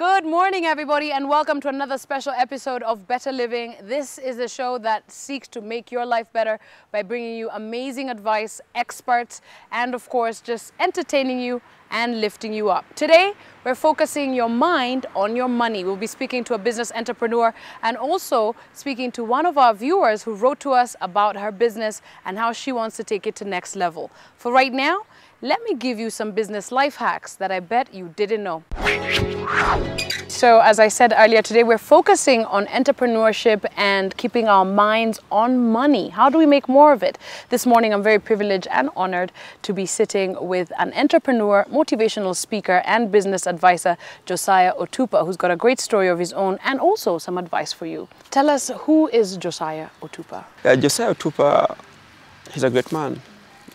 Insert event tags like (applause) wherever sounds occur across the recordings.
Good morning, everybody, and welcome to another special episode of Better Living. This is a show that seeks to make your life better by bringing you amazing advice, experts, and of course, just entertaining you and lifting you up. Today, we're focusing your mind on your money. We'll be speaking to a business entrepreneur and also speaking to one of our viewers who wrote to us about her business and how she wants to take it to next level. For right now, let me give you some business life hacks that I bet you didn't know. So, as I said earlier, today we're focusing on entrepreneurship and keeping our minds on money. How do we make more of it? This morning, I'm very privileged and honored to be sitting with an entrepreneur, motivational speaker, and business advisor, Josiah Otupa, who's got a great story of his own and also some advice for you. Tell us, who is Josiah Otupa? Uh, Josiah Otupa, he's a great man.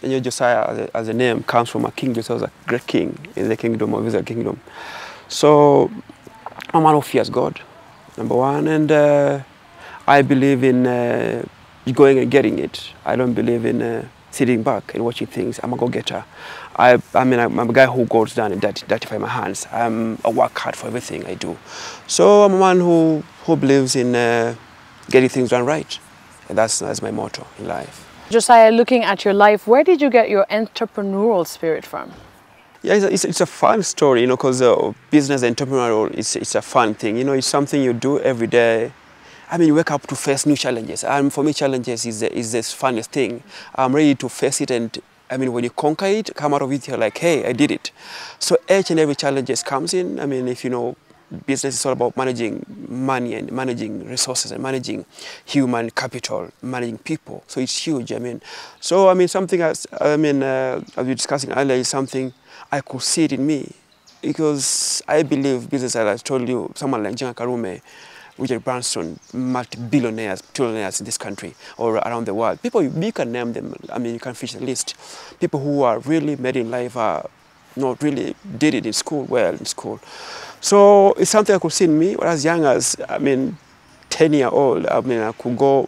You know, Josiah, as a, as a, name, comes from a king. Josiah was a great king in the kingdom of Israel kingdom. So, I'm a man who fears God, number one, and uh, I believe in uh, going and getting it. I don't believe in uh, sitting back and watching things. I'm a go-getter. I, I mean, I'm, I'm, a guy who goes down and dirty, dirtify my hands. I'm, I work hard for everything I do. So I'm a man who, who believes in uh, getting things done right. And that's, that's my motto in life. Josiah, looking at your life, where did you get your entrepreneurial spirit from? Yeah, it's a, it's, a fun story, you know, because uh, business entrepreneurial, it's, it's a fun thing. You know, it's something you do every day. I mean, you wake up to face new challenges. And for me, challenges is the, is the funnest thing. I'm ready to face it and I mean, when you conquer it, come out of it, you're like, hey, I did it. So each and every challenge comes in. I mean, if you know, business is all about managing money and managing resources and managing human capital, managing people. So it's huge. I mean, so I mean something as I mean uh, as we were discussing earlier is something I could see it in me because I believe business. As I told you, someone like Njenga Karume. Richard Branson, multi-billionaires, trillionaires in this country or around the world. People, you can name them. I mean, you can fish the list. People who are really made in life are not really did it in school, well in school. So it's something I could see in me when I was young as, I mean, 10 year old. I mean, I could go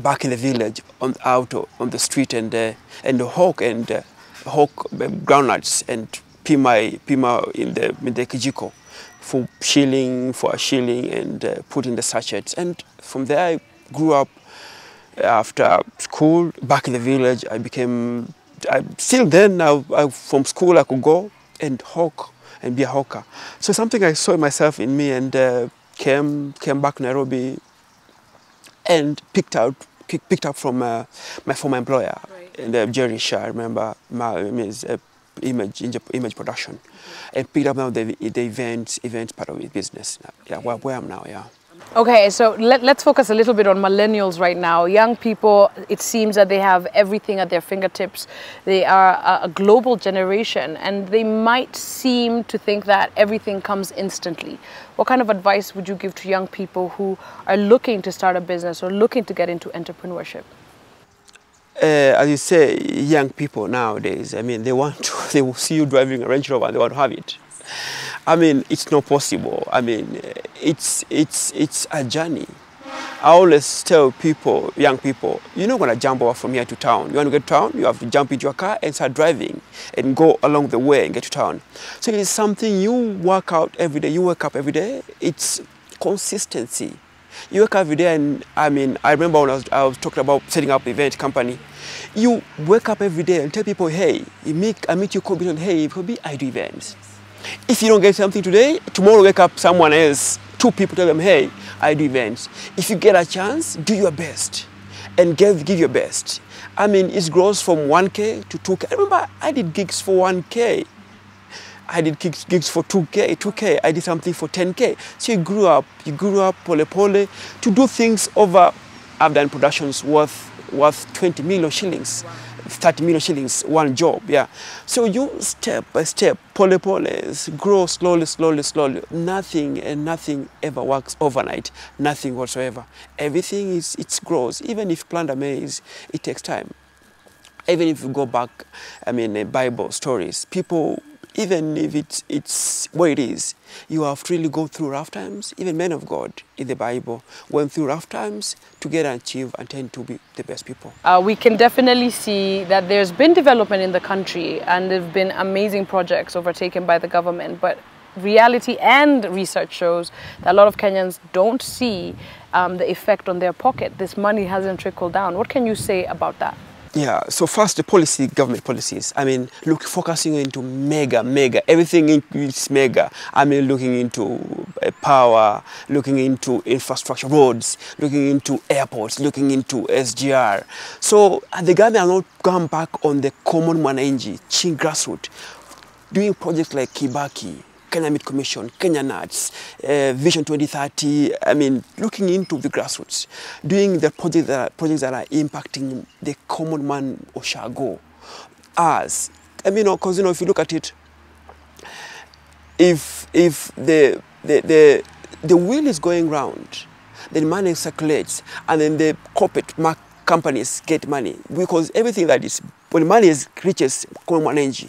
back in the village on, out on the street and, uh, and hawk and uh, hawk groundnuts and pee my in the, in the kijiko for shilling, for a shilling and uh, put in the sachets. And from there I grew up after school, back in the village. I became, I, still then, I, I, from school I could go and hawk and be a hawker. So something I saw myself in me and uh, came came back to Nairobi and picked out picked up from uh, my former employer, right. and uh, Jerry Shah. I remember my is uh, image image production, mm -hmm. and picked up now the the event event part of his business. Yeah, where, where I'm now. Yeah. Okay, so let, us focus a little bit on millennials right now. Young people, it seems that they have everything at their fingertips. They are a, a, global generation and they might seem to think that everything comes instantly. What kind of advice would you give to young people who are looking to start a business or looking to get into entrepreneurship? Uh, as you say, young people nowadays, I mean, they want to, (laughs) they will see you driving a Range Rover and they want to have it. I mean, it's not possible. I mean, it's, it's, it's a journey. I always tell people, young people, you're not going to jump over from here to town. You want to get to town, you have to jump into your car and start driving and go along the way and get to town. So it's something you work out every day. You wake up every day. It's consistency. You wake up every day and, I mean, I remember when I was, I was talking about setting up event company. You wake up every day and tell people, hey, meet, I meet you, Kobi, hey, Kobi, I do events. If you don't get something today, tomorrow wake up someone else, two people tell them, hey, I do events. If you get a chance, do your best and give, give your best. I mean, it grows from 1K to 2K. I remember I did gigs for 1K. I did gigs, gigs for 2K, 2K. I did something for 10K. So you grew up, you grew up pole pole to do things over, I've done productions worth, worth 20 million shillings. Wow. 30 million shillings, one job, yeah. So you step by step, pole pole, grow slowly, slowly, slowly. Nothing and nothing ever works overnight, nothing whatsoever. Everything is, it grows. Even if plant a maize, it takes time. Even if you go back, I mean, Bible stories, people even if it's, it's what it is, you have really go through rough times. Even men of God in the Bible went through rough times to get and achieve and tend to be the best people. Uh, we can definitely see that there's been development in the country and there have been amazing projects overtaken by the government, but reality and research shows that a lot of Kenyans don't see um, the effect on their pocket. This money hasn't trickled down. What can you say about that? Yeah, so first the policy, government policies. I mean, look, focusing into mega, mega, everything is mega. I mean, looking into uh, power, looking into infrastructure, roads, looking into airports, looking into SGR. So uh, the government are not gone back on the common mwananchi, chin grassroots, doing projects like Kibaki, Kenya Meat Commission, Kenya Nuts, uh, Vision 2030, I mean, looking into the grassroots, doing the projects that are, projects that are impacting the common man Oshago, us. I mean, because, you know, if you look at it, if, if the, the, the, the wheel is going round, then money circulates, and then the corporate companies get money because everything that is when money is reaches common energy,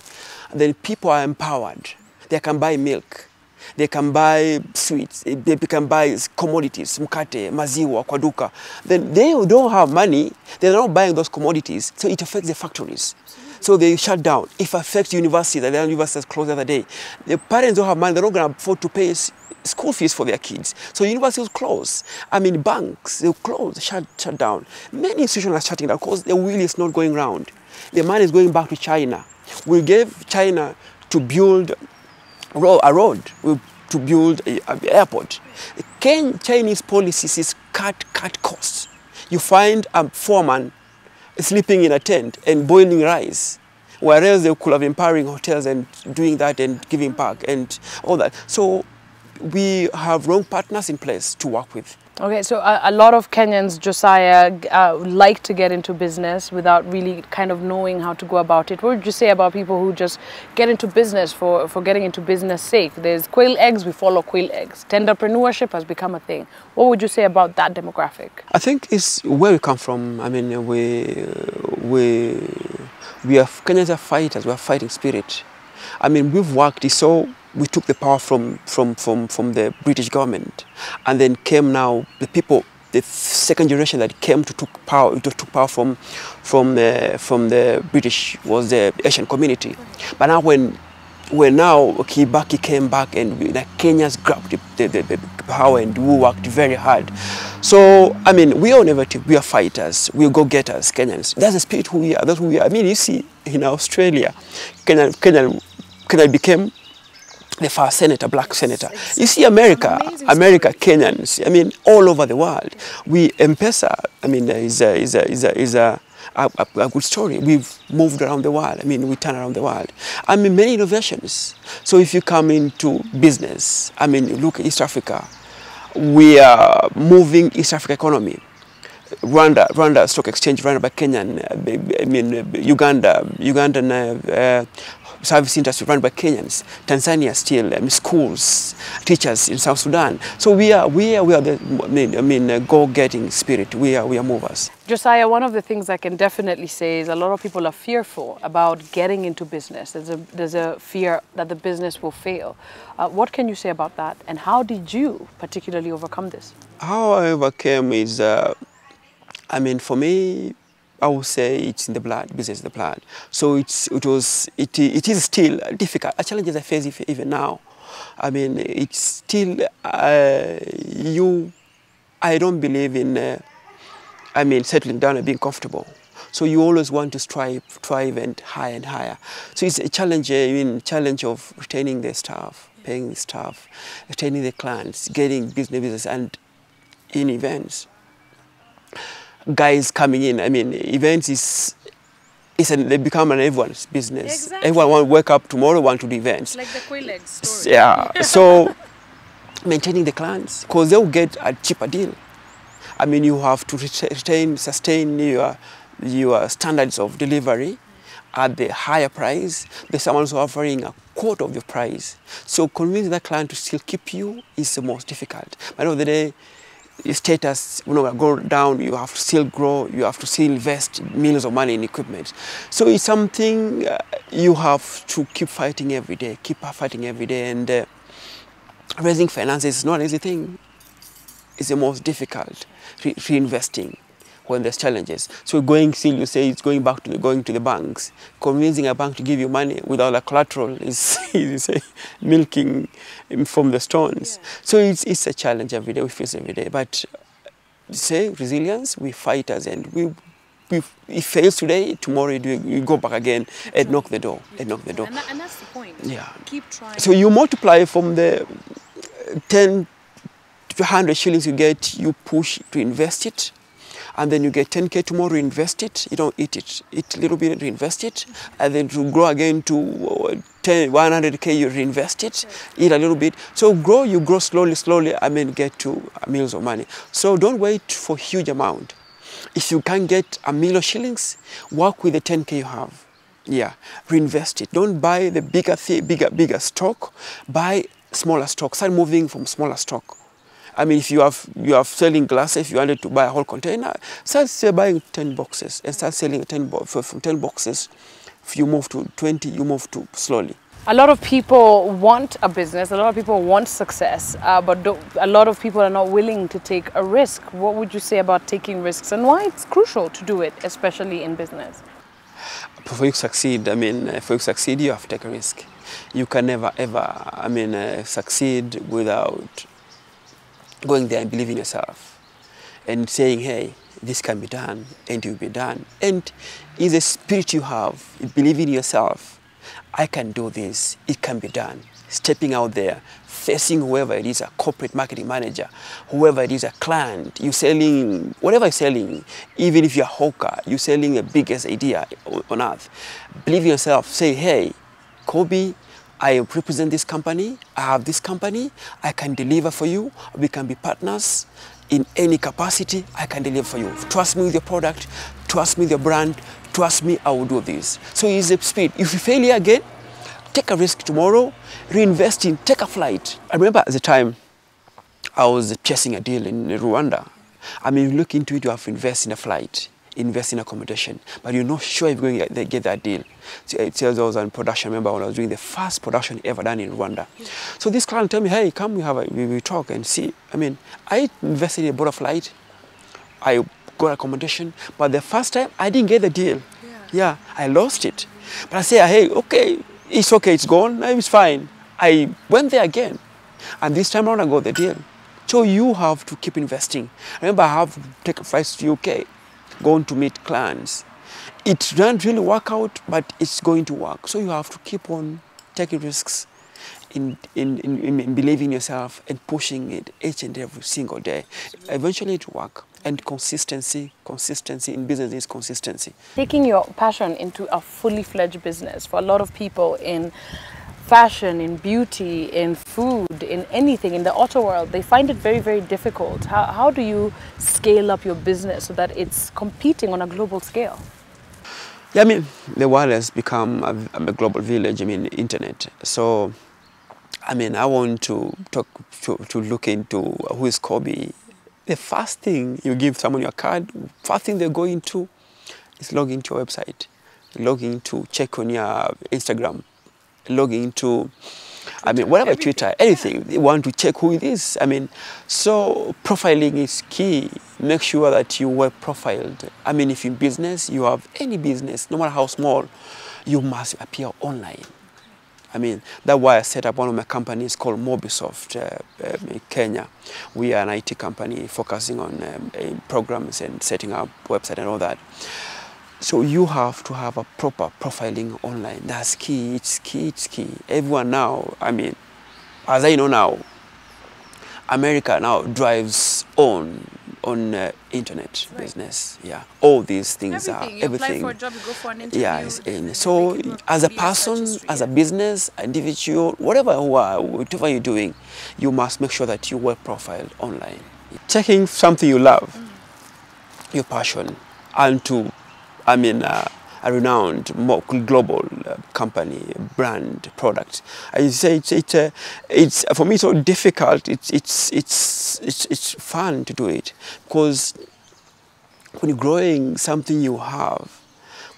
then people are empowered they can buy milk, they can buy sweets, eh, they can buy commodities, mkate, maziwa kwa duka. Then they don't have money, they're not buying those commodities, so it affects the factories. So they shut down. If affects universities, the universities closed the other day. The parents don't have money, they're not going to afford to pay school fees for their kids. So universities close. I mean, banks, they close, shut, shut down. Many institutions are shutting down because the wheel is not going round. The money is going back to China. We gave China to build a road to build an airport. Ken Chinese policies is cut, cut costs. You find a foreman sleeping in a tent and boiling rice, whereas they could have empowering hotels and doing that and giving back and all that. So we have wrong partners in place to work with. Okay, so a, a, lot of Kenyans, Josiah, uh, like to get into business without really kind of knowing how to go about it. What would you say about people who just get into business for, for getting into business sake? There's quail eggs, we follow quail eggs. Tenderpreneurship has become a thing. What would you say about that demographic? I think it's where we come from. I mean, we, we, we are Kenyans are fighters, we are fighting spirit. I mean, we've worked so we took the power from, from, from, from the British government. And then came now the people, the second generation that came to took power, to took power from, from, the, from the British was the Asian community. But now when, when now Kibaki came back and the Kenyans grabbed the, the, the, power and we worked very hard. So, I mean, we are innovative, we are fighters, we are go-getters, Kenyans. That's the spirit who we are, that's who we are. I mean, you see, in Australia, Kenya, Kenya, Kenya became the first senator, black senator. You see America, America, Kenyans, I mean, all over the world. We, M-Pesa, I mean, uh, is a, is a, is a, is a, a, a, good story. We've moved around the world. I mean, we turn around the world. I mean, many innovations. So if you come into business, I mean, look at East Africa. We are moving East Africa economy. Rwanda, Rwanda Stock Exchange run by Kenyan, uh, I mean, uh, Uganda, Ugandan uh, service industry run by Kenyans. Tanzania still, mean, schools, teachers in South Sudan. So we are, we are, we are the, I mean, I mean uh, go-getting spirit. We are, we are movers. Josiah, one of the things I can definitely say is a lot of people are fearful about getting into business. There's a, there's a fear that the business will fail. Uh, what can you say about that? And how did you particularly overcome this? How I overcame is, uh, I mean, for me, I would say it's in the blood, business in the blood. So it's, it was, it, it is still difficult. A challenge I face even now. I mean, it's still, uh, you, I don't believe in, uh, I mean, settling down and being comfortable. So you always want to strive, strive and higher and higher. So it's a challenge, I mean, challenge of retaining the staff, paying the staff, retaining the clients, getting business, business and in events guys coming in. I mean, events is it's an, they become an everyone's business. Exactly. Everyone want to wake up tomorrow, want to do events. Like the quail eggs story. Yeah. (laughs) so maintaining the clients because they'll get a cheaper deal. I mean, you have to retain, sustain your your standards of delivery at the higher price. There's someone who's offering a quarter of your price. So convincing that client to still keep you is the most difficult. But at the end of the day, status you know, go down, you have to still grow, you have to still invest millions of money in equipment. So it's something uh, you have to keep fighting every day, keep fighting every day. And uh, raising finances is not an easy thing. It's the most difficult, re reinvesting. When there's challenges. So going still, you say it's going back to the, going to the banks. Convincing a bank to give you money without a collateral (laughs) is, you uh, say, milking from the stones. So it's, it's a challenge every day. We face every day. But uh, say resilience, we fighters and we. We, it fails today, tomorrow you, you go back again and knock the door, and knock the door. And, that, and that's the point. Yeah. Keep trying. So you multiply from the uh, 10 to 100 shillings you get, you push to invest it. And then you get 10k tomorrow, invest it. You don't eat it. Eat a little bit, reinvest it. And then to grow again to uh, 10, 100k, you reinvest it. Eat a little bit. So grow, you grow slowly, slowly. I mean, get to meals of money. So don't wait for huge amount. If you can get a million shillings, work with the 10k you have. Yeah, reinvest it. Don't buy the bigger, bigger, bigger stock. Buy smaller stock. Start moving from smaller stock. I mean, if you have you have selling glasses, you wanted to buy a whole container, start say, buying 10 boxes and start selling 10 bo- f- from 10 boxes. If you move to 20, you move to slowly. A lot of people want a business, a lot of people want success, uh, but a lot of people are not willing to take a risk. What would you say about taking risks and why it's crucial to do it, especially in business? For you to succeed, I mean, uh, for you to succeed, you have to take a risk. You can never, ever, I mean, uh, succeed without going there and believing in yourself and saying, hey, this can be done and it will be done. And is a spirit you have, in yourself. I can do this, it can be done. Stepping out there, facing whoever it is, a corporate marketing manager, whoever it is, a client, you selling, whatever you're selling, even if you're a hawker, you're selling the biggest idea on- on earth. Believe in yourself, say, hey, Kobi, I represent this company, I have this company, I can deliver for you, we can be partners in any capacity, I can deliver for you. Trust me with your product, trust me with your brand, trust me, I will do this. So it's a speed. If you fail here again, take a risk tomorrow, reinvest in, take a flight. I remember at the time I was chasing a deal in Rwanda. I mean, look into it, you have to invest in a flight, invest in accommodation, but you're not sure if you're going to get, that deal. So it tells I was on production. I remember when I was doing the first production ever done in Rwanda. So this client told me, hey, come, we have a, we, we talk and see. I mean, I invested in a boat flight. I got accommodation, but the first time I didn't get the deal. Yeah, I lost it. But I say, hey, okay, it's okay, it's gone, Now it's fine. I went there again, and this time around I got the deal. So you have to keep investing. Remember, I have to take flights to UK, going to meet clients. It doesn't really work out, but it's going to work. So you have to keep on taking risks in, in, in, in believing in yourself and pushing it each and every single day. Eventually it will work. And consistency, consistency in business is consistency. Taking your passion into a fully fledged business for a lot of people in fashion, in beauty, in food, in anything, in the auto world, they find it very, very difficult. How, how do you scale up your business so that it's competing on a global scale? Yeah, I mean, the world has become a, a global village, I mean, internet. So, I mean, I want to talk, to, to look into who is Kobi. The first thing you give someone your card, first thing they go into is log into your website, log into, check on your Instagram, log into, I mean, whatever, Twitter, anything. They want to check who it is. I mean, so profiling is key. Make sure that you were profiled. I mean, if in business, you have any business, no matter how small, you must appear online. I mean, that's why I set up one of my companies called Mobisoft uh, um, in Kenya. We are an IT company focusing on um, uh, programs and setting up website and all that. So you have to have a proper profiling online. That's key. It's key. It's key. Everyone now, I mean, as I know now, America now drives on on uh, internet Right. business. Yeah, all these things Everything. are You everything. apply for a job, you go for an interview. Yeah, it's in. So as a to be success person, history, as a business, individual, whatever you are, whatever you're doing, you must make sure that you were profiled online. Checking something you love, your passion, and to, I mean, uh, a renowned, global uh, company, brand, product. I say it's, it's, uh, it's for me so difficult. It's, it's, it's, it's, it's fun to do it because when you're growing something you have,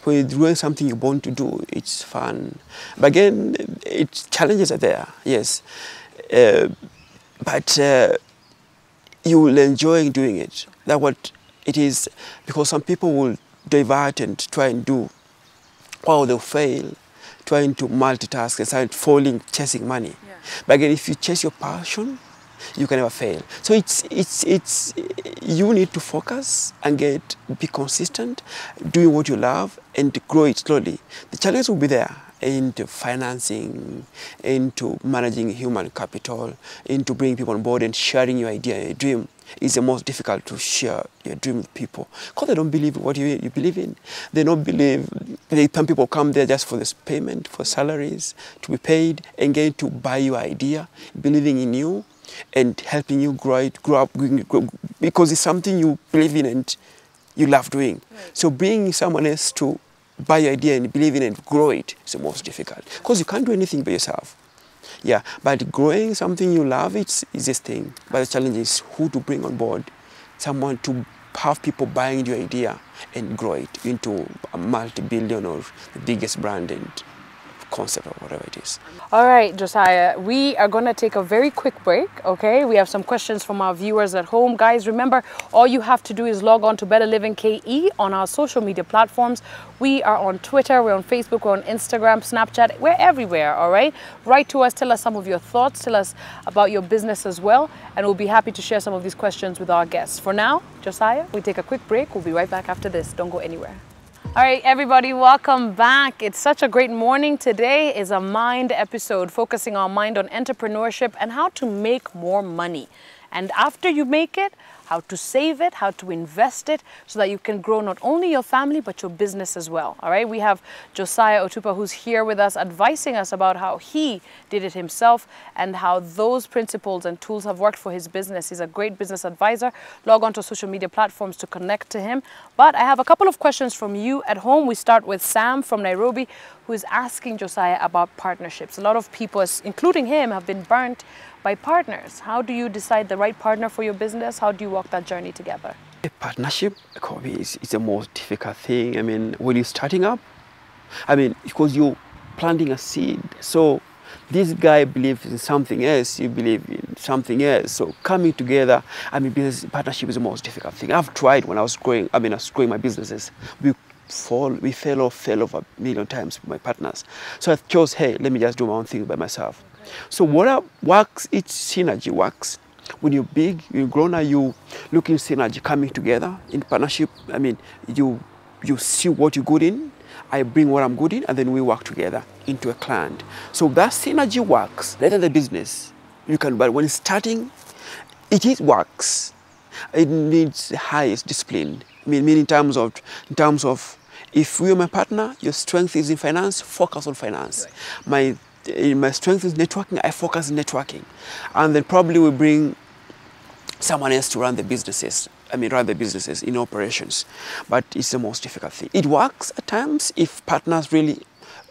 when you're doing something you want to do, it's fun. But again, it, challenges are there, yes. Uh, but uh, you will enjoy doing it. That's what It is because some people will divert and try and do, while they'll fail, trying to multitask and start falling, chasing money. Yeah. But again, if you chase your passion, you can never fail. So it's, it's, it's, you need to focus and get, be consistent, doing what you love and grow it slowly. The challenge will be there into financing, into managing human capital, into bringing people on board and sharing your idea, your dream. Is the most difficult to share your dream with people because they don't believe what you, you believe in. They don't believe. They, some people come there just for this payment, for salaries, to be paid, and get to buy your idea, believing in you, and helping you grow it, grow up, grow, because it's something you believe in and you love doing. So bringing someone else to buy your idea and believe in it and grow it is the most difficult because you can't do anything by yourself. Yeah, but growing something you love, it's this thing. But the challenge is who to bring on board, someone to have people buying your idea and grow it into a multi-billion or the biggest brand and concept or whatever it is. All right, Josiah, we are going to take a very quick break, okay? We have some questions from our viewers at home. Guys, remember, all you have to do is log on to Better Living KE on our social media platforms. We are on Twitter, we're on Facebook, we're on Instagram, Snapchat, we're everywhere, all right? Write to us, tell us some of your thoughts, tell us about your business as well, and we'll be happy to share some of these questions with our guests. For now, Josiah, we take a quick break. We'll be right back after this. Don't go anywhere. All right, everybody, welcome back. It's such a great morning. Today is a mind episode focusing our mind on entrepreneurship and how to make more money. And after you make it, how to save it, how to invest it, so that you can grow not only your family, but your business as well. All right, we have Josiah Otupa who's here with us, advising us about how he did it himself and how those principles and tools have worked for his business. He's a great business advisor. Log on to social media platforms to connect to him. But I have a couple of questions from you at home. We start with Sam from Nairobi, who is asking Josiah about partnerships. A lot of people, including him, have been burnt by partners. How do you decide the right partner for your business? How do you walk that journey together? A partnership, Kobi, is, is the most difficult thing. I mean, when you're starting up, I mean, because you're planting a seed. So this guy believes in something else, you believe in something else. So coming together, I mean, business partnership is the most difficult thing. I've tried when I was growing, I mean, I was growing my businesses. We fall, we fell off, fell off a million times with my partners. So I chose, hey, let me just do my own thing by myself. So what works, each synergy works. When you're big, you're grown, you look in synergy coming together in partnership. I mean, you you see what you're good in, I bring what I'm good in, and then we work together into a client. So that synergy works. Later the business, you can, but when starting, it is works. It needs highest discipline. I mean, mean in terms of, in terms of, if you're my partner, your strength is in finance, focus on finance. Right. My my strength is networking, I focus on networking. And then probably we bring someone else to run the businesses. I mean, run the businesses in operations. But it's the most difficult thing. It works at times if partners really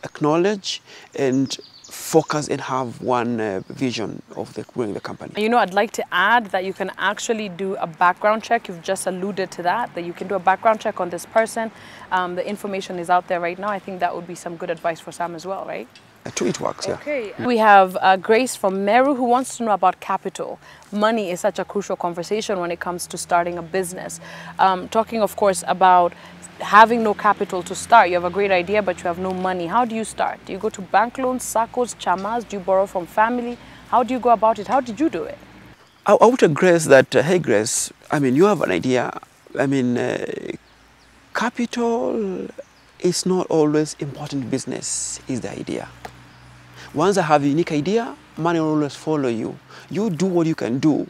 acknowledge and focus and have one uh, vision of the, growing the company. You know, I'd like to add that you can actually do a background check. You've just alluded to that, that you can do a background check on this person. Um, the information is out there right now. I think that would be some good advice for Sam as well, right? To it works, yeah. Okay. We have uh, Grace from Meru who wants to know about capital. Money is such a crucial conversation when it comes to starting a business. Um, talking, of course, about having no capital to start. You have a great idea, but you have no money. How do you start? Do you go to bank loans, SACCOs, chamas? Do you borrow from family? How do you go about it? How did you do it? I, I would tell Grace that, uh, hey, Grace, I mean, you have an idea. I mean, uh, capital is not always important business, is the idea. Once I have a unique idea, money will always follow you. You do what you can do.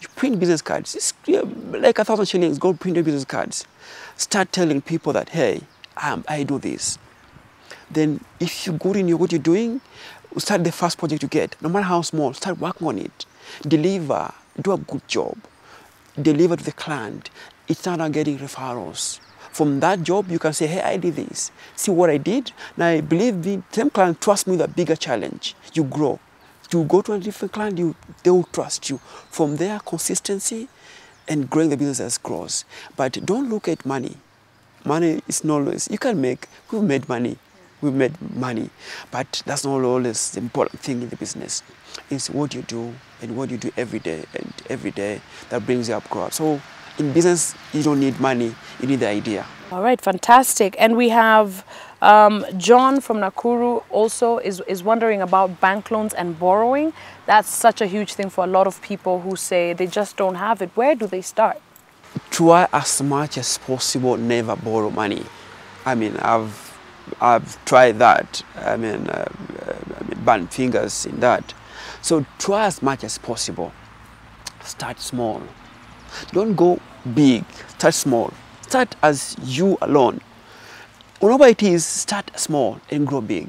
You print business cards. It's like a thousand shillings, go print your business cards. Start telling people that, hey, um, I do this. Then if you're good in what you're doing, start the first project you get, no matter how small, start working on it. Deliver, do a good job. Deliver to the client. It's not getting referrals. From that job, you can say, hey, I did this. See what I did? Now, I believe the same client trust me with a bigger challenge. You grow. You go to a different client, you, they will trust you. From there, consistency and growing the business grows. But don't look at money. Money is not always, you can make, we've made money. We've made money. But that's not always the important thing in the business. It's what you do and what you do every day and every day that brings you up growth. So in business, you don't need money, you need the idea. All right, fantastic. And we have um, John from Nakuru also is, is wondering about bank loans and borrowing. That's such a huge thing for a lot of people who say they just don't have it. Where do they start? Try as much as possible, never borrow money. I mean, I've, I've tried that. I mean, uh, I mean, burn fingers in that. So try as much as possible. Start small. Don't go big. Start small. Start as you alone. Whatever it is, start small and grow big.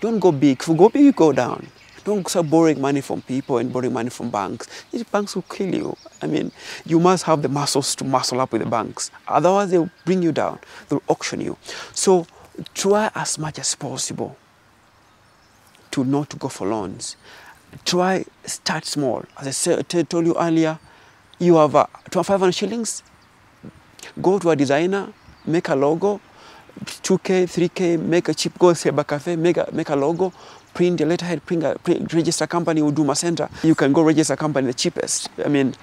Don't go big. If you go big, you go down. Don't start borrowing money from people and borrowing money from banks. These banks will kill you. I mean, you must have the muscles to muscle up with the banks. Otherwise, they'll bring you down. They'll auction you. So try as much as possible to not to go for loans. Try start small. As I said, I told you earlier, you have uh, 500 shillings. Go to a designer, make a logo, 2K, 3K, make a cheap, go to a cafe, make a, make a logo, print a letterhead, print a, print, register a company my Center. You can go register a company the cheapest. I mean,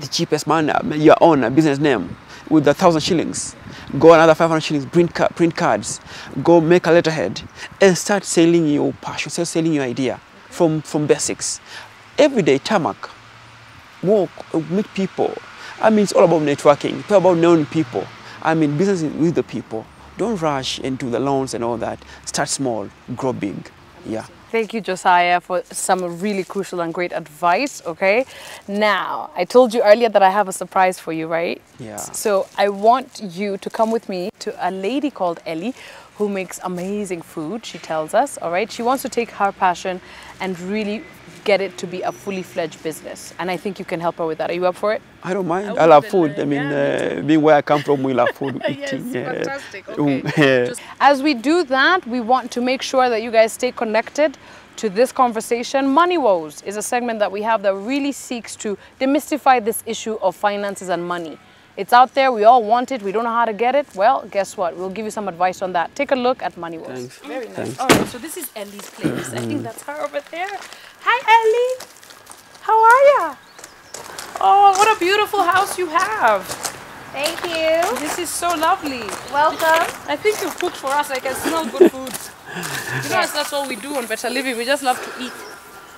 the cheapest man, you your own a business name with a thousand shillings. Go another 500 shillings, print, print cards, go make a letterhead and start selling your passion, start selling your idea from, from basics. Every day, tarmac, walk, uh, meet people. I mean, it's all about networking, it's all about knowing people. I mean, business is with the people. Don't rush into the loans and all that. Start small, grow big. Yeah. Thank you, Josiah, for some really crucial and great advice. Okay. Now, I told you earlier that I have a surprise for you, right? Yeah. So I want you to come with me to a lady called Elly who makes amazing food, she tells us. All right. She wants to take her passion and really get it to be a fully fledged business. And I think you can help her with that. Are you up for it? I don't mind. I I, love food. uh, I mean, yeah, uh, being where I come from, we love food. (laughs) Yes, eating. yeah. fantastic. Um, Okay. (laughs) As we do that, we want to make sure that you guys stay connected to this conversation. Money Woes is a segment that we have that really seeks to demystify this issue of finances and money. It's out there, we all want it, we don't know how to get it. Well, guess what? We'll give you some advice on that. Take a look at Money Woes. Thanks. Very nice. Thanks. All right, so this is Elly's place. I think mm. that's her over there. Hi, Elly. How are ya? Oh, what a beautiful house you have. Thank you. This is so lovely. Welcome. I think you've cooked for us. I can smell good food. You know, (laughs) that's all we do on Better Living. We just love to eat.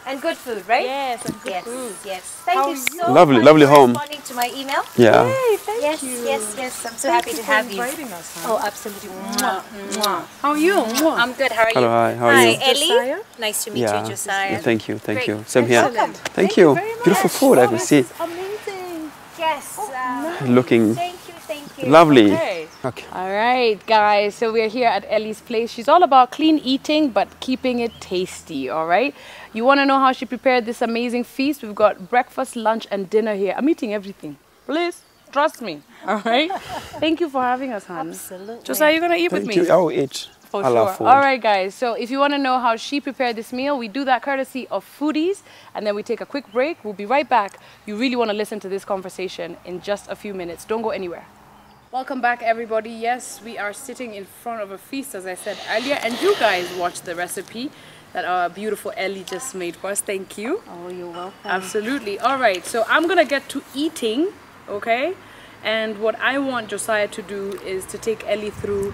And good food, right? Yes, and good Yes. food. Yes. Thank How you are so Lovely, much lovely for home. responding to my email. Yeah. Hey, thank yes, you. yes, yes. I'm so Thank happy to have you. inviting us. huh? Oh, absolutely. Mwah, mwah. How are you? Mwah. I'm good. How are you? Hello, hi. How are Hi, you? Elly. Josiah? Nice to meet Yeah. you, Josiah. Yeah, Thank you. Thank Great. you. Same here. Excellent. Thank you. very much. Beautiful food. I Oh, can see. amazing. Yes. uh, Looking Thank you, thank you. lovely. Okay. Okay. All right, guys. So we're here at Elly's place. She's all about clean eating, but keeping it tasty. All right. You want to know how she prepared this amazing feast? We've got breakfast, lunch, and dinner here. I'm eating everything. Please trust me. All right. (laughs) Thank you for having us, hon. Absolutely. Josiah, are you gonna eat Thank with you. me? I will eat. For I sure. love food. All right, guys. So if you want to know how she prepared this meal, we do that courtesy of Foodies, and then we take a quick break. We'll be right back. You really want to listen to this conversation in just a few minutes. Don't go anywhere. Welcome back, everybody. Yes, we are sitting in front of a feast, as I said earlier, and you guys watched the recipe that our beautiful Elly just made for us. Thank you. Oh, you're welcome. Absolutely. All right. So I'm gonna get to eating, okay? And what I want Josiah to do is to take Elly through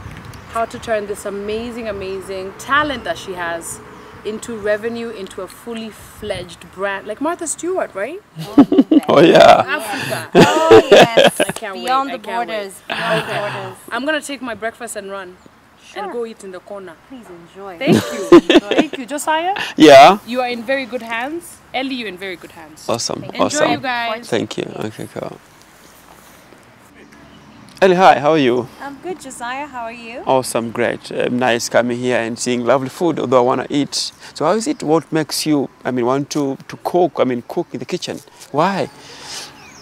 how to turn this amazing, amazing talent that she has into revenue, into a fully fledged brand, like Martha Stewart, right? (laughs) Oh yeah. Africa. Oh, yes. (laughs) I can't wait. Beyond I the can't wait. borders. (laughs) Beyond the borders. I'm gonna take my breakfast and run, and go eat in the corner. Please enjoy. Thank (laughs) you. Thank you, Josiah. Yeah. You are in very good hands. Elly, you're in very good hands. Awesome. Enjoy, awesome. you guys. Thank you. Okay, cool. Elly, hi. How are you? I'm good, Josiah. How are you? Awesome, great. Um, nice coming here and seeing lovely food, although I want to eat. So how is it, what makes you, I mean, want to, to cook, I mean, cook in the kitchen? Why?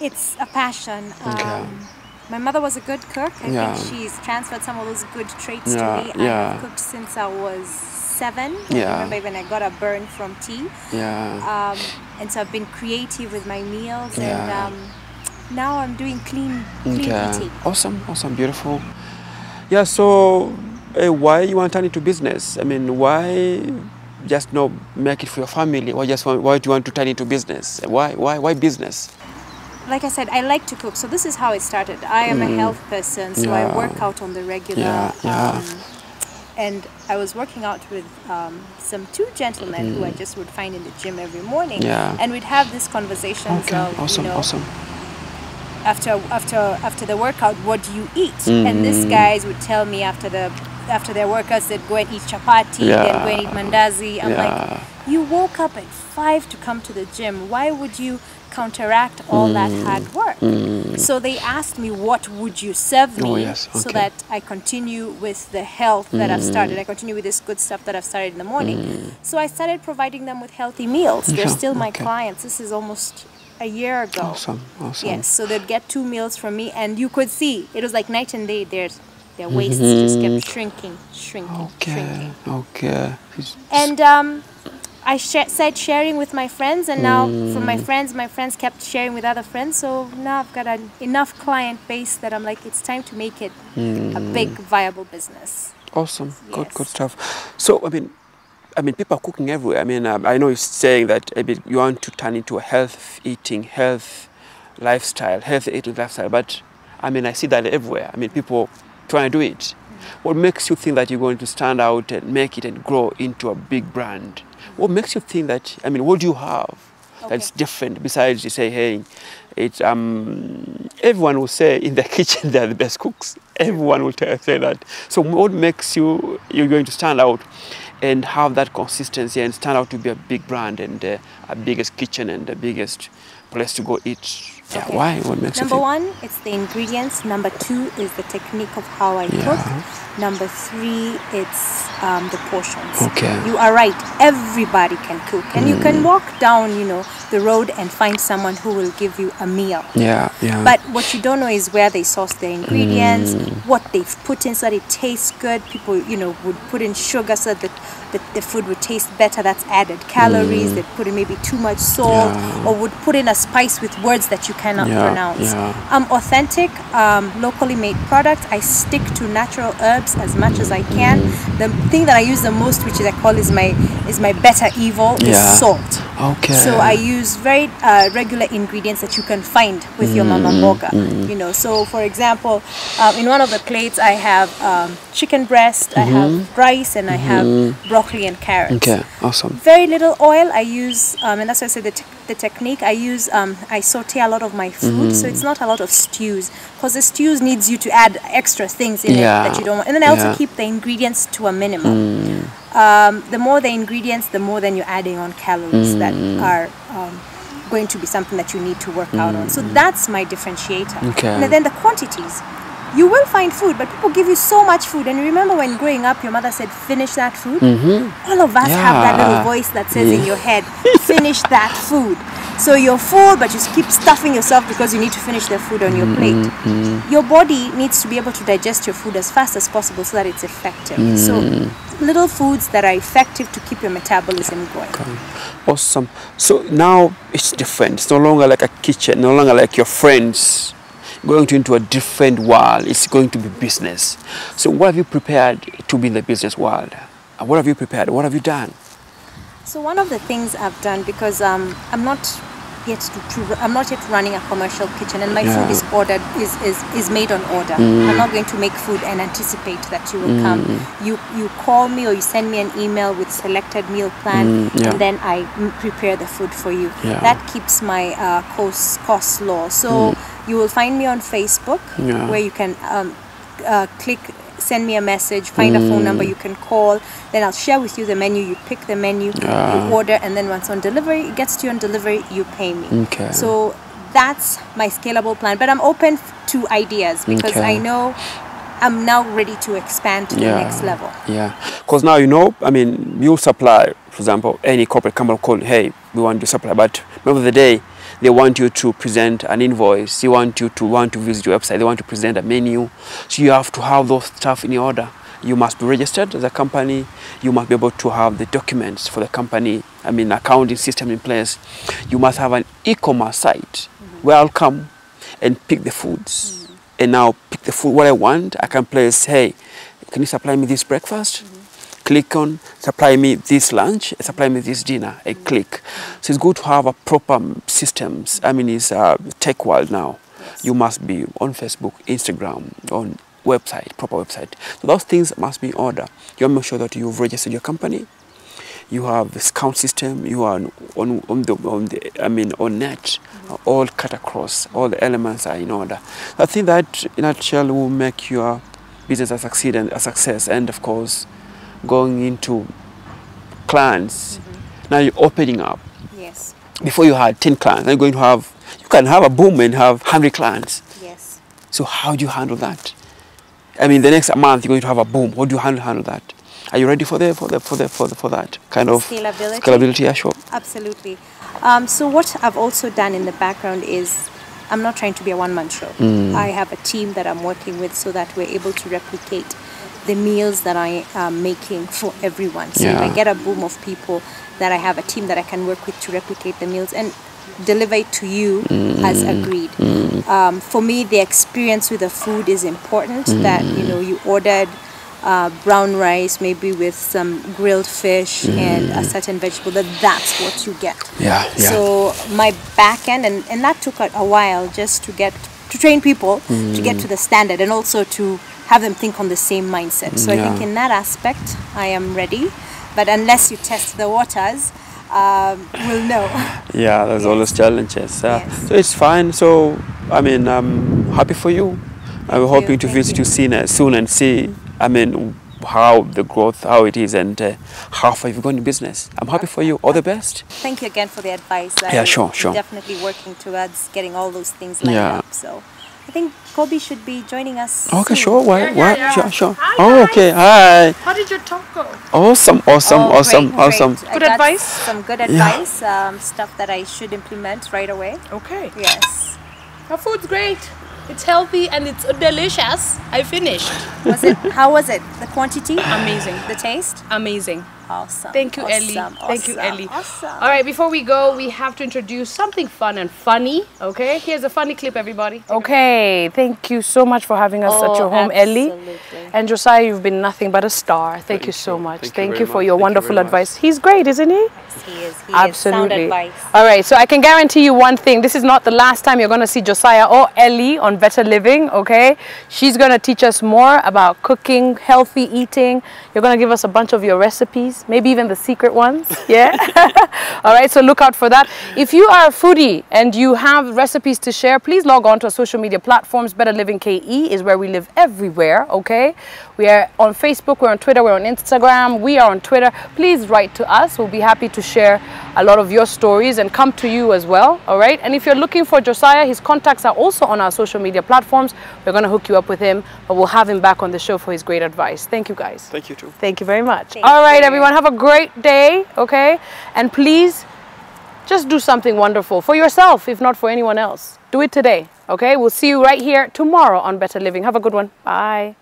It's a passion. Okay. Um, my mother was a good cook. I Yeah. think she's transferred some of those good traits Yeah, to me. yeah. I've cooked since I was seven. I Yeah. remember when I got a burn from tea. Yeah. Um, and so I've been creative with my meals. And Yeah. um, now I'm doing clean, clean Okay. eating. Awesome, awesome, beautiful. Yeah, so uh, why you want to turn into business? I mean, why just not make it for your family? Why just want, why do you want to turn into business? Why, why, why business? Like I said, I like to cook. So this is how it started. I am a health person, so I Mm. Work out on the regular. Yeah, yeah. Um, and I was working out with um, some two gentlemen who I just would find in the gym every morning. Mm. Yeah. And we'd have these conversations Okay, of, awesome, you know, awesome. after after after the workout, what do you eat? And Mm. these guys would tell me after the after their workouts, they'd go and eat chapati, then go and eat mandazi. I'm Yeah. like, you woke up at five to come to the gym. Why would you counteract all that Mm. hard work? So they asked me, what would you serve me Oh, yes, so that I continue with the health that I've Mm. started. I continue with this good stuff that I've started in the morning. So I started providing them with healthy meals. They're still my okay. clients. This is almost a year ago. Awesome, awesome. Yes, so they'd get two meals from me, and you could see it was like night and day. Their their waists just kept shrinking, shrinking, shrinking. Mm-hmm. Okay, okay. And um, I sh- said sharing with my friends, and now from Mm. my friends, my friends kept sharing with other friends. So now I've got an enough client base that I'm like, it's time to make it a big, Mm. viable business. Awesome, good, Yes. good stuff. So I mean, I mean, people are cooking everywhere. I mean, um, I know you're saying that I mean, you want to turn into a health eating, health lifestyle, healthy eating lifestyle. But I mean, I see that everywhere. I mean, people trying to do it. What makes you think that you're going to stand out and make it and grow into a big brand? What makes you think that? I mean, what do you have that's different besides you say, hey, it's um, everyone will say in the (laughs) kitchen they're the best cooks. Everyone will tell, say that. So what makes you you're going to stand out and have that consistency and stand out to be a big brand and uh, a biggest kitchen and the biggest place to go eat? Yeah, Okay. why? What makes Number you think? one, it's the ingredients. Number two is the technique of how I Yeah. cook. Number three, it's um, the portions. Okay. You are right. Everybody can cook, and you Mm. can walk down, you know, the road and find someone who will give you a meal. Yeah, yeah. But what you don't know is where they source their ingredients, Mm. what they've put in so that it tastes good. People, you know, would put in sugar so that the, the food would taste better. That's added calories. They put in maybe too much salt, Mm. Yeah. or would put in a spice with words that you cannot Yeah, pronounce. yeah. I'm authentic, um, locally made products. I stick to natural herbs as much as I can. Mm. The thing that I use the most, which I call is my is my better evil, Yeah. is salt. Okay. So I use very uh, regular ingredients that you can find with your Mm, mama mboga. You know, so for example, um, in one of the plates I have um, chicken breast, I have rice, and I have broccoli and carrots. Mm-hmm. okay, awesome. Very little oil. I use, um, and that's why I say the, te- the technique. I use, um, I saute a lot of my food, so Mm. it's not a lot of stews, because the stews needs you to add extra things in Yeah. it that you don't want. And then I also Yeah. keep the ingredients to a minimum Mm. um, the more the ingredients, the more then you're adding on calories that Mm. are um, going to be something that you need to work out on. So that's my differentiator. Mm. Okay. And then the quantities. You will find food, but people give you so much food. And remember when growing up, your mother said, finish that food? All of us have that little Mm-hmm. Voice that says in your head, finish that food. So you're full, but you keep stuffing yourself because you need to finish the food on your plate. Mm-hmm. Your body needs to be able to digest your food as fast as possible so that it's effective. So Mm. Little foods that are effective to keep your metabolism going. Awesome. So now it's different. It's no longer like a kitchen, no longer like your friends going to into a different world. It's going to be business. So what have you prepared to be in the business world? And what have you prepared? What have you done? So one of the things I've done because um, I'm not yet to, to I'm not yet running a commercial kitchen and my Yeah. food is ordered is, is, is made on order. I'm not going to make food and anticipate that you will come. You you call me or you send me an email with selected meal plan Mm, yeah. and then I mm, prepare the food for you. Yeah. That keeps my uh, cost costs low. So you will find me on Facebook where you can um, uh, click send me a message find a phone number mm. you can call then i'll share with you the menu you pick the menu Yeah. you ah. order and then once on delivery it gets to you on delivery you pay me Okay. so that's my scalable plan but i'm open to ideas because Okay. i know i'm now ready to expand to the next level Yeah, because now you know. I mean, you supply, for example, any corporate company call, hey, we want to supply, but remember the day they want you to present an invoice, they want you to want to visit your website, they want to present a menu, so you have to have those stuff in order. You must be registered as a company. You must be able to have the documents for the company. I mean, accounting system in place. You must have an e-commerce site mm -hmm. where I'll come and pick the foods Mm -hmm. and now pick the food what I want. I can place, hey, can you supply me this breakfast? Can click on supply me this lunch, supply me this dinner, a click. So it's good to have a proper systems. I mean, it's a tech world now. You must be on Facebook, Instagram, on website, proper website. So those things must be in order. You want to make sure that you've registered your company, you have the count system, you are on, on, the, on the, I mean, on net, all cut across, all the elements are in order. I think that in a nutshell will make your business a succeed and a success. And of course, going into clients, now you're opening up. Yes. Before you had 10 clients, now you're going to have, you can have a boom and have 100 clients. Yes. So how do you handle that? I mean, the next month you're going to have a boom. How do you handle, handle that? Are you ready for the for the for the for, the, for that kind of Scalability? Scalability, yeah, sure. Absolutely. Um, so what I've also done in the background is I'm not trying to be a one-man show. I have a team that I'm working with so that we're able to replicate the meals that I am making for everyone. So if I get a boom of people, that I have a team that I can work with to replicate the meals and deliver it to you as agreed. Um, for me, the experience with the food is important. That you know you ordered uh, brown rice, maybe with some grilled fish and a certain vegetable. That that's what you get. Yeah, yeah. So my back end, and, and that took a, a while just to get to train people to get to the standard, and also to have them think on the same mindset. So I think in that aspect, I am ready. But unless you test the waters, um, we'll know. (laughs) Yeah, there's Yes. always challenges. Yes. So it's fine. So I mean, I'm happy for you. I'm you, hoping to thank visit you. soon, uh, soon and see. I mean, how the growth, how it is, and uh, how far you've gone in business. I'm happy for you. All the best. Thank you again for the advice. Yeah, sure, sure. Definitely working towards getting all those things lined Yeah. up. So I think Kobi should be joining us. Okay, soon. sure. Why? Yeah, why? yeah, yeah. Sure, sure. Hi, oh, guys. okay. Hi. How did your talk go? Awesome, awesome, Oh, awesome, great, great. awesome. I Good got advice? Some good advice, um, stuff that I should implement right away. Okay. Yes. Our food's great. It's healthy and it's delicious. I finished. Was it? How was it? The quantity? Amazing. The taste? Amazing. Awesome. Thank you, awesome, Elly. Thank you, Elly. Awesome. All right, before we go, we have to introduce something fun and funny. Okay, here's a funny clip, everybody. Okay, thank you so much for having us at Oh, your home, Elly. Absolutely. And Josiah, you've been nothing but a star. Thank, you so you. much. Thank you Thank very you for much. your Thank you wonderful much. advice. He's great, isn't he? He is. He Is. Sound Absolutely. advice. All right, so I can guarantee you one thing. This is not the last time you're going to see Josiah or Elly on Better Living, okay? She's going to teach us more about cooking, healthy eating. You're going to give us a bunch of your recipes, maybe even the secret ones, (laughs) yeah? (laughs) All right, so look out for that. If you are a foodie and you have recipes to share, please log on to our social media platforms. Better Living KE is where we live everywhere, okay? We are on Facebook, we're on Twitter, we're on Instagram, we are on Twitter. Please write to us. We'll be happy to share a lot of your stories and come to you as well, all right? And if you're looking for Josiah, his contacts are also on our social media platforms. We're going to hook you up with him, but we'll have him back on the show for his great advice. Thank you guys. Thank you too. Thank you very much. Thank All right, you. everyone, have a great day, okay? And please just do something wonderful for yourself, if not for anyone else. Do it today, okay? We'll see you right here tomorrow on Better Living. Have a good one. Bye. Did it.